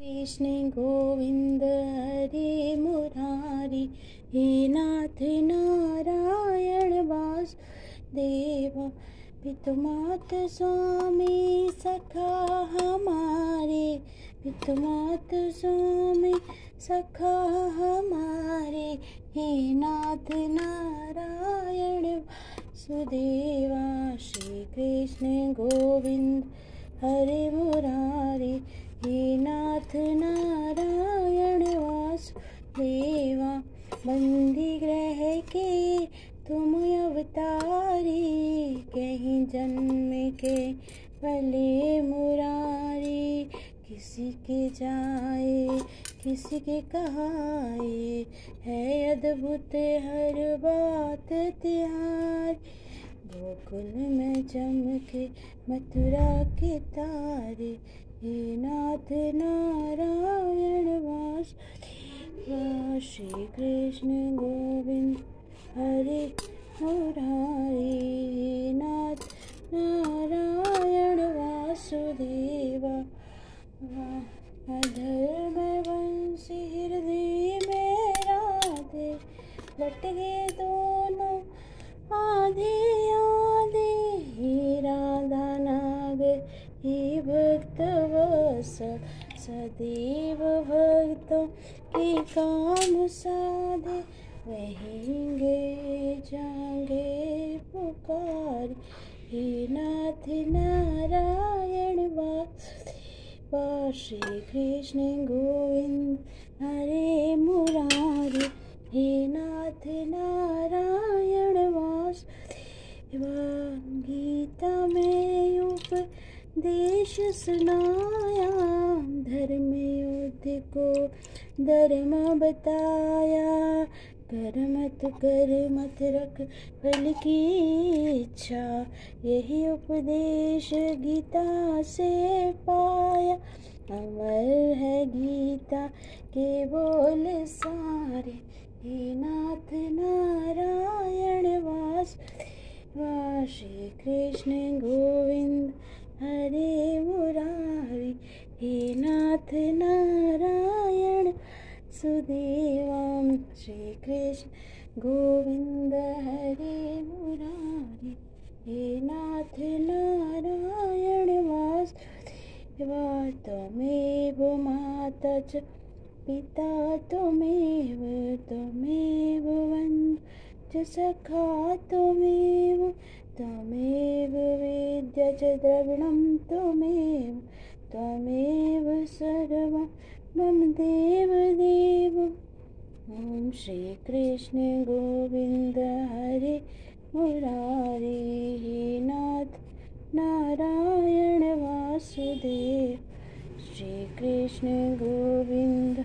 कृष्ण गोविंद, हरे मुरारी, हे नाथ नारायण वास, देवा पितुमात स्वामी सखा हमारे, पितुमात स्वामी सखा हमारे, हे नाथ नारायण सुदेवा श्री कृष्ण गोविंद, हरे बंदी ग्रह के तुम अवतारी कहीं जन्म के भले मुरारी? किसी के जाए, किसी के कहाए, है अद्भुत हर बात तिहार गोकुल में चमके मथुरा के तारे, हे नाथ नारायण। श्री कृष्ण गोविंद, हरे मुरारी नाथ, नारायण वासुदेवा। अधर्म वंशी हृदय में राधे लट गए दोनों आधे आधे। ही राधा नाग, ही भक्त वस सदैव भक्तों के काम साधे वहेंगे जाएँगे पुकार। हे नाथ नारायण वासुदेवा श्री कृष्ण गोविंद, हरे मुरारी। हे नाथ नारायण वासुदेवा गीता में उपदेश सुनाया, धर्म युद्ध को धर्म बताया। कर मत कर, मत रख फल की इच्छा। यही उपदेश गीता से पाया। अमर है गीता के बोल सारे। हे नाथ नारायण वासुदेवा श्री कृष्ण गोविंद हरे मुरारी, हे नाथ नारायण श्री कृष्ण गोविंद हरे मुरारी, हे नाथ नारायण, वासुदेवा त्वमेव माता च पिता त्वमेव त्वमेव वन्द्य सखा त्वमेव त्वमेव वेद्य च द्रविणं त्वमेव त्वमेव सर्वं मम देव देव ॐ श्रीकृष्ण गोविन्द हरे, मुरारे हे नाथ, नारायण वासुदेव। श्रीकृष्ण गोविन्द